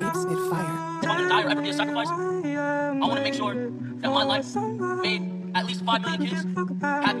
It's it fire. If I'm gonna die or ever be a sacrifice, I want to make sure that my life made at least five million kids happy.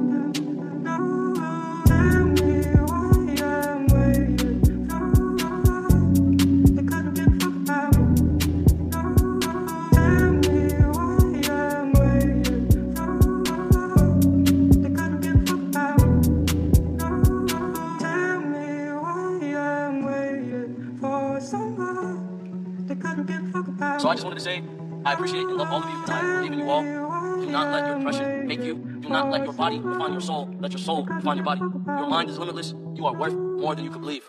So I just wanted to say, I appreciate and love all of you, and I believe in you all. Do not let your depression make you. Do not let your body define your soul. Let your soul define your body. Your mind is limitless. You are worth more than you could believe.